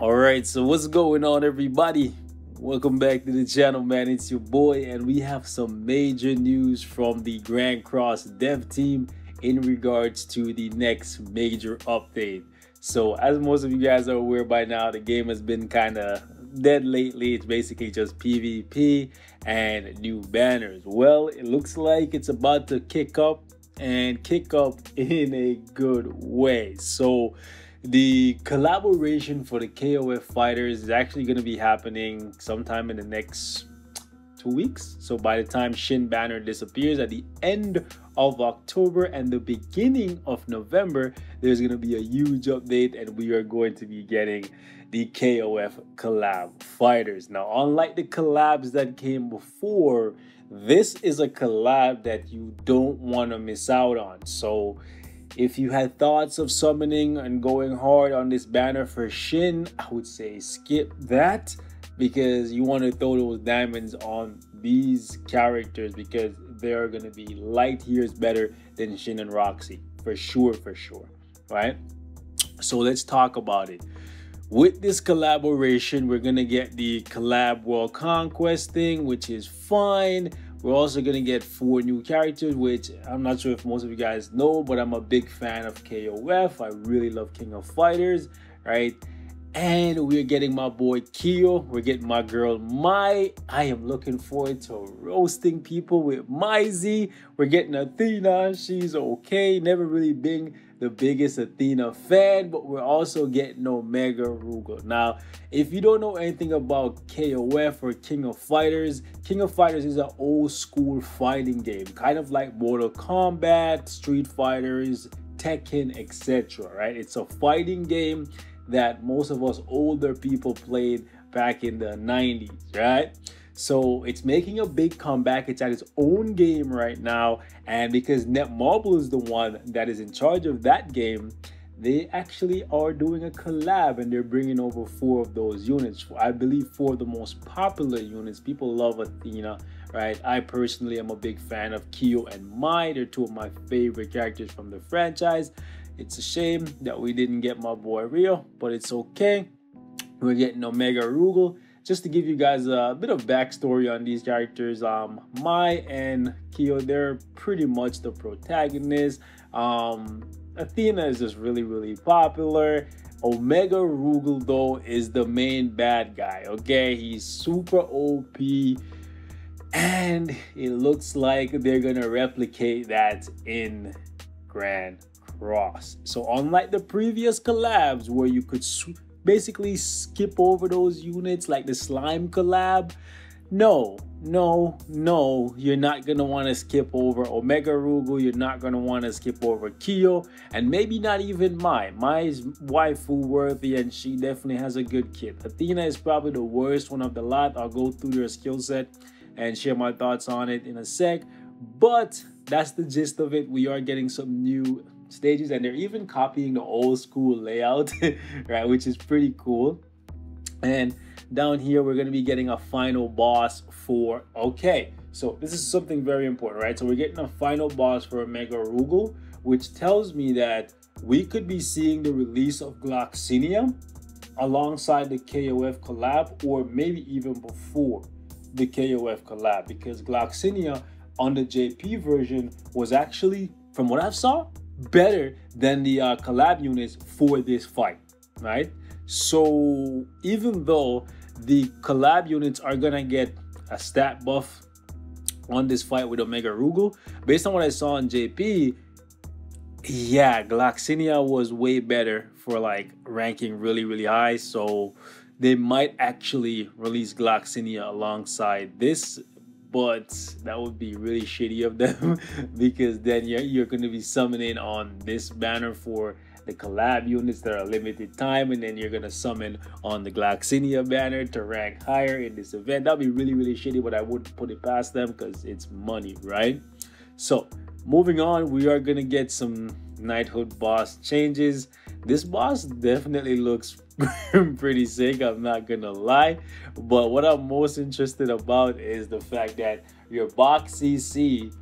All right, so what's going on, everybody? Welcome back to the channel, man. It's your boy, and we have some major news from the Grand Cross dev team in regards to the next major update. So, as most of you guys are aware by now, the game has been kind of dead lately. It's basically just PvP and new banners. Well, it looks like it's about to kick up and kick up in a good way. So, the collaboration for the KOF fighters is actually going to be happening sometime in the next two weeks. So by the time Shin Banner disappears at the end of October and the beginning of November, there's going to be a huge update and we are going to be getting the KOF collab fighters. Now, unlike the collabs that came before, this is a collab that you don't want to miss out on. So if you had thoughts of summoning and going hard on this banner for Shin, I would say skip that because you want to throw those diamonds on these characters because they're going to be light years better than Shin and Roxy for sure, for sure, right? So let's talk about it. With this collaboration, we're going to get the collab world conquest thing, which is fine we're also going to get four new characters, which I'm not sure if most of you guys know, but I'm a big fan of KOF. I really love King of Fighters, right? And we're getting my boy Kyo. We're getting my girl Mai. I am looking forward to roasting people with Mai Z. We're getting Athena. She's okay. Never really been the biggest Athena fan, but we're also getting Omega Rugal. Now, if you don't know anything about KOF or King of Fighters, King of Fighters is an old school fighting game, kind of like Mortal Kombat, Street Fighters, Tekken, etc. Right? It's a fighting game that most of us older people played back in the 90s, right? So it's making a big comeback. It's at its own game right now. And because Netmarble is the one that is in charge of that game, they actually are doing a collab and they're bringing over four of those units. I believe four of the most popular units. People love Athena, right? I personally am a big fan of Kyo and Mai. They're two of my favorite characters from the franchise. It's a shame that we didn't get my boy Rio, but it's okay. We're getting Omega Rugal just to give you guys a bit of backstory on these characters, um, Mai and Kyo, they're pretty much the protagonists. Um, Athena is just really, really popular. Omega Rugal, though, is the main bad guy, okay? He's super OP, and it looks like they're gonna replicate that in Grand Cross. So, unlike the previous collabs where you could basically skip over those units like the slime collab. No, no, no, you're not gonna want to skip over Omega Rugal, you're not gonna want to skip over Kyo, and maybe not even Mai. Mai's waifu worthy and she definitely has a good kit. Athena is probably the worst one of the lot. I'll go through their skill set and share my thoughts on it in a sec. But that's the gist of it. We are getting some new stages and they're even copying the old school layout right which is pretty cool. And down here we're going to be getting a final boss for okay so this is something very important right? So we're getting a final boss for Omega Rugal which tells me that we could be seeing the release of Gloxinia alongside the KOF collab or maybe even before the KOF collab because Gloxinia on the JP version was actually from what I've saw better than the uh, collab units for this fight, right? So even though the collab units are gonna get a stat buff on this fight with Omega Rugal, based on what I saw on JP, yeah, Gloxinia was way better for like ranking really, really high. So they might actually release Gloxinia alongside this but that would be really shitty of them because then you're, you're going to be summoning on this banner for the collab units that are limited time and then you're going to summon on the Gloxinia banner to rank higher in this event. That'd be really, really shitty, but I wouldn't put it past them because it's money, right? So moving on, we are going to get some knighthood boss changes. This boss definitely looks pretty sick, I'm not gonna lie. But what I'm most interested about is the fact that your box CC,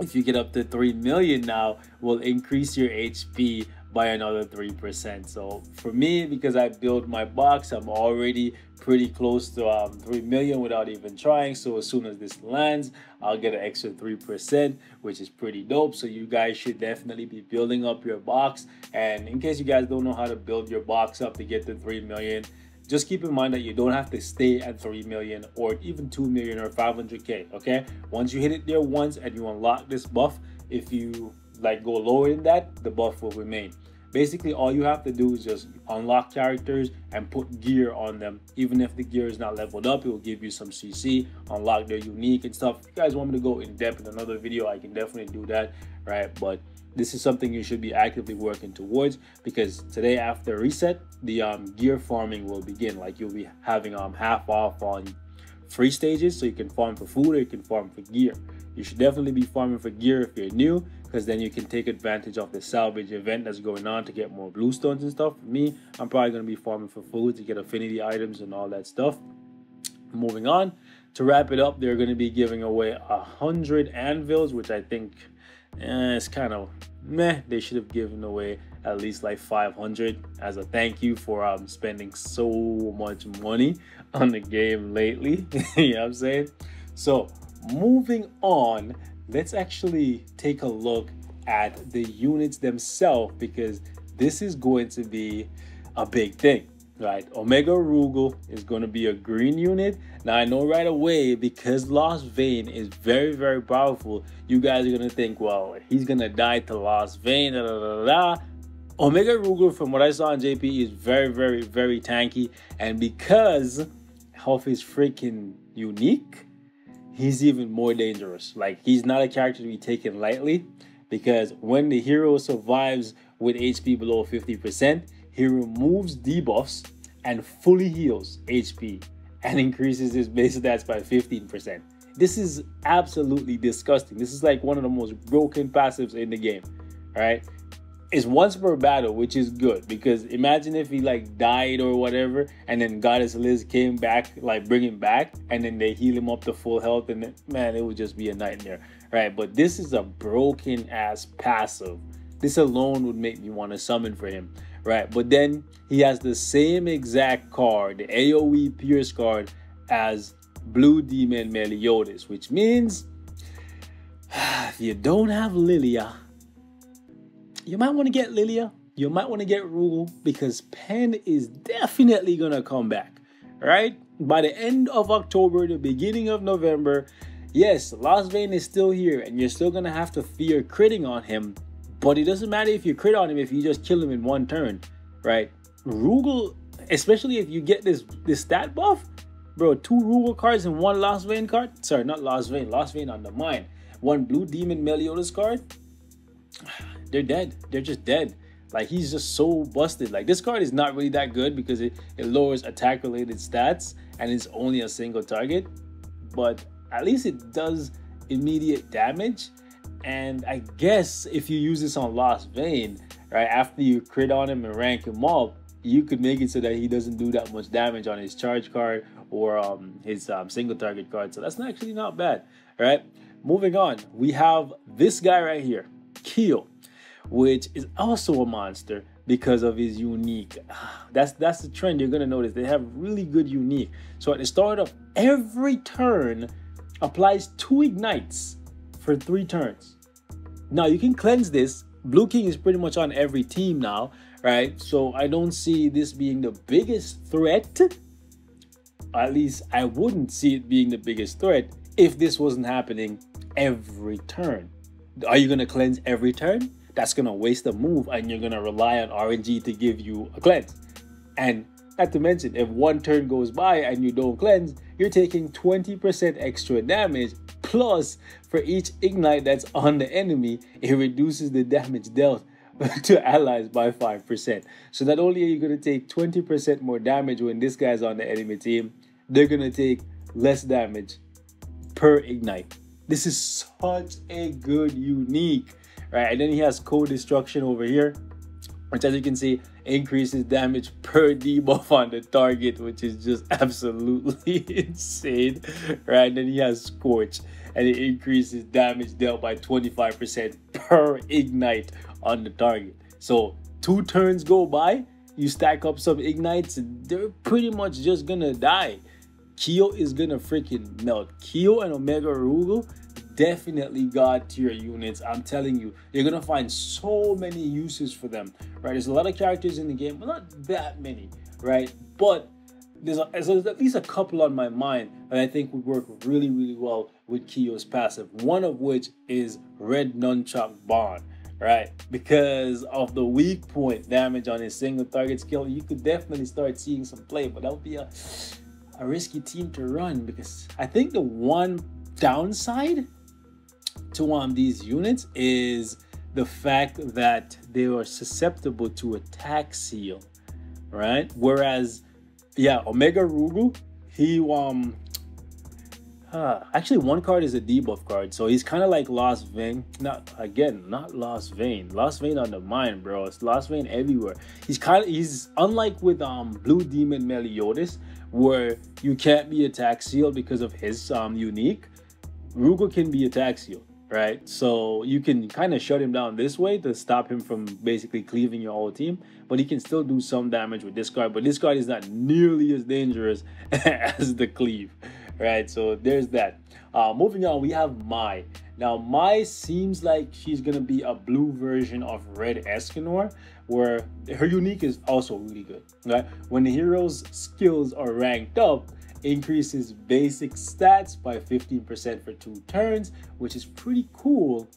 if you get up to 3 million now, will increase your HP by another 3%. So for me, because I built my box, I'm already pretty close to um, 3 million without even trying. So as soon as this lands, I'll get an extra 3%, which is pretty dope. So you guys should definitely be building up your box. And in case you guys don't know how to build your box up to get to 3 million, just keep in mind that you don't have to stay at 3 million or even 2 million or 500k okay once you hit it there once and you unlock this buff if you like go lower than that, the buff will remain. Basically, all you have to do is just unlock characters and put gear on them. Even if the gear is not leveled up, it will give you some CC, unlock their unique and stuff. If you guys want me to go in depth in another video, I can definitely do that, right? But this is something you should be actively working towards because today after reset, the um, gear farming will begin. Like you'll be having um half off on free stages, so you can farm for food or you can farm for gear. You should definitely be farming for gear if you're new because then you can take advantage of the salvage event that's going on to get more blue stones and stuff. For me, I'm probably going to be farming for food to get affinity items and all that stuff. Moving on, to wrap it up, they're going to be giving away a hundred anvils, which I think eh, is kind of meh. They should have given away at least like 500 as a thank you for um, spending so much money on the game lately. you know what I'm saying? So moving on let's actually take a look at the units themselves because this is going to be a big thing right omega rugal is going to be a green unit now i know right away because lost vein is very very powerful you guys are going to think well he's going to die to lost vein da, da, da, da. Omega rugal from what i saw on jp is very very very tanky and because health is freaking unique he's even more dangerous. Like he's not a character to be taken lightly because when the hero survives with HP below 50%, he removes debuffs and fully heals HP and increases his base stats by 15%. This is absolutely disgusting. This is like one of the most broken passives in the game. All right it's once per battle, which is good because imagine if he like died or whatever, and then Goddess Liz came back, like bring him back, and then they heal him up to full health, and then, man, it would just be a nightmare, right? But this is a broken ass passive. This alone would make me want to summon for him, right? But then he has the same exact card, the AOE Pierce card, as Blue Demon Meliodas, which means if you don't have Lilia you might want to get Lilia. You might want to get Rugal because Pen is definitely going to come back, right? By the end of October, the beginning of November, yes, Lost Vein is still here and you're still going to have to fear critting on him. But it doesn't matter if you crit on him if you just kill him in one turn, right? Rugal, especially if you get this this stat buff, bro, two Rugal cards and one Lost Vein card. Sorry, not Lost Vein, Lost Vein on the mind. One Blue Demon Meliodas card they're dead. They're just dead. Like he's just so busted. Like this card is not really that good because it, it lowers attack related stats and it's only a single target. But at least it does immediate damage. And I guess if you use this on Lost Vein, right, after you crit on him and rank him up, you could make it so that he doesn't do that much damage on his charge card or um, his um, single target card. So that's actually not bad, right? Moving on, we have this guy right here, Keel which is also a monster because of his unique. Ah, that's that's the trend you're gonna notice. They have really good unique. So at the start of every turn, applies two ignites for three turns. Now you can cleanse this. Blue King is pretty much on every team now, right? So I don't see this being the biggest threat. At least I wouldn't see it being the biggest threat if this wasn't happening every turn. Are you gonna cleanse every turn? That's gonna waste a move and you're gonna rely on RNG to give you a cleanse. And not to mention, if one turn goes by and you don't cleanse, you're taking 20% extra damage. Plus, for each ignite that's on the enemy, it reduces the damage dealt to allies by 5%. So not only are you going to take 20% more damage when this guy's on the enemy team, they're going to take less damage per ignite. This is such a good unique right? And then he has co-destruction over here, which as you can see, increases damage per debuff on the target, which is just absolutely insane, right? And then he has Scorch, and it increases damage dealt by 25% per ignite on the target. So two turns go by, you stack up some ignites, they're pretty much just gonna die. Kyo is gonna freaking melt. Kyo and Omega Rugal definitely got tier units. I'm telling you, you're gonna find so many uses for them, right? There's a lot of characters in the game, but not that many, right? But there's, a, there's at least a couple on my mind that I think would work really, really well with Kyo's passive. One of which is Red Nunchuck Bond, right? Because of the weak point damage on his single target skill, you could definitely start seeing some play, but that would be a, a risky team to run because I think the one downside to um, these units is the fact that they are susceptible to attack seal, right? Whereas, yeah, Omega Rugal, he um uh, actually, one card is a debuff card, so he's kind of like Lost Vein. Not again, not Lost Vein. Lost Vein on the mind, bro. It's Lost Vein everywhere. He's kind of he's unlike with um Blue Demon Meliodas, where you can't be attack sealed because of his um unique. Rugal can be sealed right? So you can kind of shut him down this way to stop him from basically cleaving your whole team, but he can still do some damage with this card. But this card is not nearly as dangerous as the cleave, right? So there's that. Uh, moving on, we have Mai. Now, Mai seems like she's gonna be a blue version of Red Escanor, where her unique is also really good. Right? When the hero's skills are ranked up, increases basic stats by 15% for two turns, which is pretty cool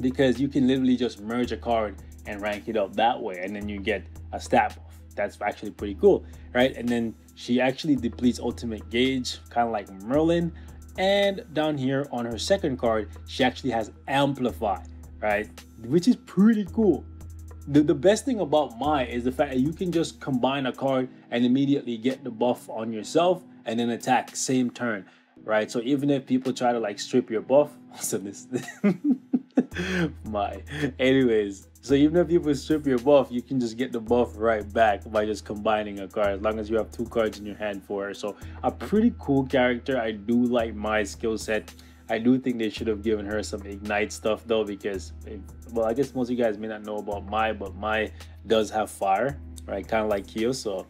because you can literally just merge a card and rank it up that way, and then you get a stat buff. That's actually pretty cool, right? And then she actually depletes ultimate gauge, kind of like Merlin. And down here on her second card, she actually has Amplify, right? Which is pretty cool. The, the best thing about Mai is the fact that you can just combine a card and immediately get the buff on yourself and then attack same turn, right? So even if people try to like strip your buff, so this my anyways. So even if people strip your buff, you can just get the buff right back by just combining a card as long as you have two cards in your hand for her. So a pretty cool character. I do like my skill set. I do think they should have given her some ignite stuff though, because eh, well, I guess most of you guys may not know about Mai, but Mai does have fire, right? Kind of like Kyo, so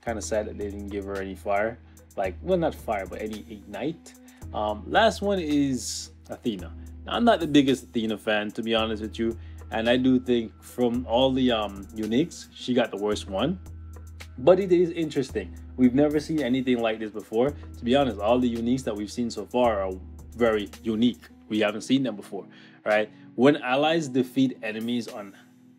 kind of sad that they didn't give her any fire like well not fire but any ignite. Um last one is athena. Now, i'm not the biggest athena fan to be honest with you and i do think from all the um uniques she got the worst one. But it is interesting. We've never seen anything like this before. To be honest all the uniques that we've seen so far are very unique. We haven't seen them before right? When allies defeat enemies on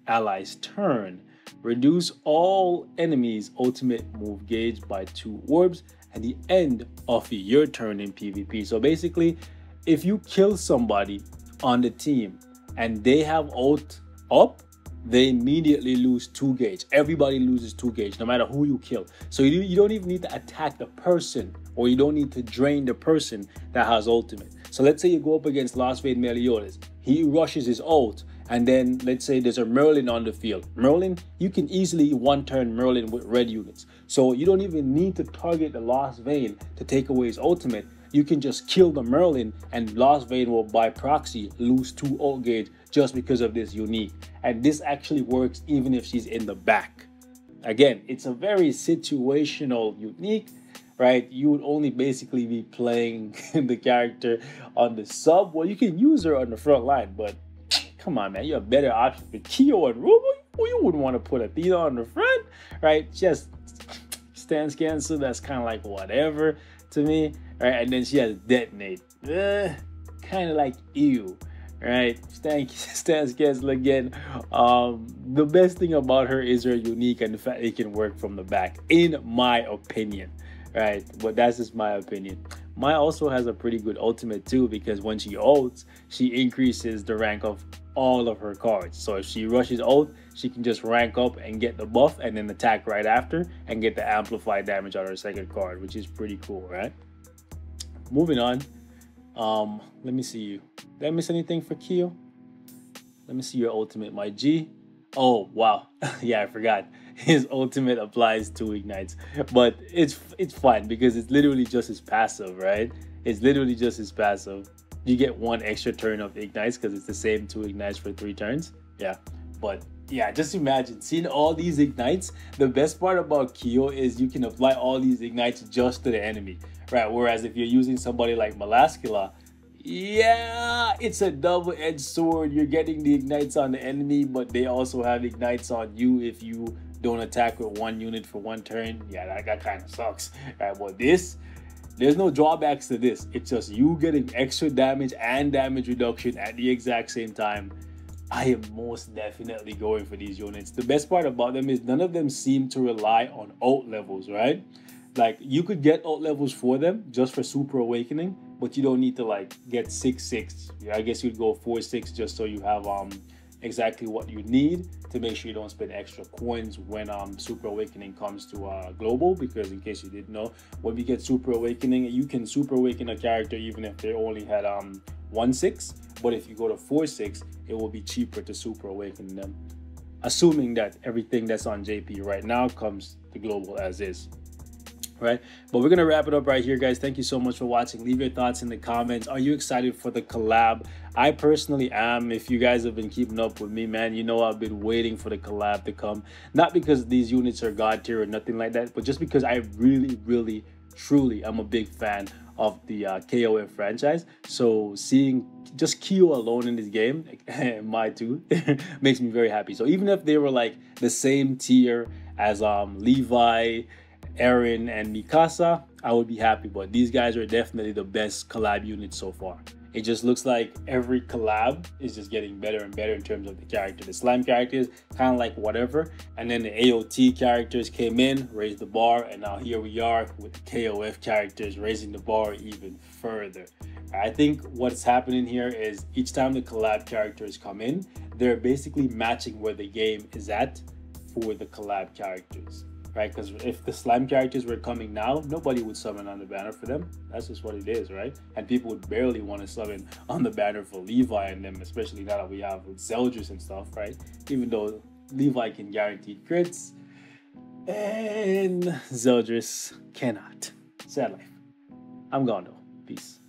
allies turn reduce all enemies ultimate move gauge by two orbs at the end of your turn in PvP. So basically, if you kill somebody on the team and they have ult up, they immediately lose two gauge. Everybody loses two gauge, no matter who you kill. So you, you don't even need to attack the person, or you don't need to drain the person that has ultimate. So let's say you go up against Lost Vein Meliodas. He rushes his ult, and then let's say there's a Merlin on the field. Merlin, you can easily one turn Merlin with red units. So you don't even need to target the Lost Vein to take away his ultimate. You can just kill the Merlin and Lost Vein will by proxy lose two ult gauge just because of this unique. And this actually works even if she's in the back. Again, it's a very situational unique, right? You would only basically be playing the character on the sub. Well, you can use her on the front line, but Come on, man. You have better options for Kyo and Rugal. You wouldn't want to put Athena on the front, right? Just stance cancel. That's kind of like whatever to me, right? And then she has detonate. Uh, kind of like ew, right? Stance, stance cancel again. Um, the best thing about her is her unique and the fact it can work from the back, in my opinion, right? But that's just my opinion. Mai also has a pretty good ultimate too because when she ults, she increases the rank of all of her cards. So if she rushes ult, she can just rank up and get the buff and then attack right after and get the amplified damage on her second card, which is pretty cool, right? Moving on. Um, let me see you. Did I miss anything for Kyo? Let me see your ultimate, my G. Oh wow, yeah, I forgot. His ultimate applies two ignites, but it's it's fine because it's literally just his passive, right? It's literally just his passive you get one extra turn of ignites because it's the same two ignites for three turns. Yeah, but yeah, just imagine seeing all these ignites. The best part about Kyo is you can apply all these ignites just to the enemy, right? Whereas if you're using somebody like Melascula, yeah, it's a double-edged sword. You're getting the ignites on the enemy, but they also have ignites on you if you don't attack with one unit for one turn. Yeah, that, that kind of sucks. Right, but this, there's no drawbacks to this. It's just you getting extra damage and damage reduction at the exact same time. I am most definitely going for these units. The best part about them is none of them seem to rely on ult levels, right? Like you could get ult levels for them just for super awakening, but you don't need to like get six six. I guess you'd go four six just so you have um exactly what you need to make sure you don't spend extra coins when um super awakening comes to uh global because in case you didn't know when we get super awakening you can super awaken a character even if they only had um one six but if you go to four six it will be cheaper to super awaken them assuming that everything that's on jp right now comes to global as is right? But we're gonna wrap it up right here, guys. Thank you so much for watching. Leave your thoughts in the comments. Are you excited for the collab? I personally am. If you guys have been keeping up with me, man, you know I've been waiting for the collab to come. Not because these units are god tier or nothing like that, but just because I really, really, truly am a big fan of the uh, KOF franchise. So seeing just Kyo alone in this game, my two, makes me very happy. So even if they were like the same tier as um Levi, Eren and Mikasa, I would be happy. But these guys are definitely the best collab unit so far. It just looks like every collab is just getting better and better in terms of the character. The slime characters, kind of like whatever. And then the AOT characters came in, raised the bar, and now here we are with the KOF characters raising the bar even further. I think what's happening here is each time the collab characters come in, they're basically matching where the game is at for the collab characters right? Because if the slime characters were coming now, nobody would summon on the banner for them. That's just what it is, right? And people would barely want to summon on the banner for Levi and them, especially now that we have Zeldris and stuff, right? Even though Levi can guarantee crits, and Zeldris cannot. Sad life. I'm gone though. Peace.